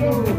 Hallelujah.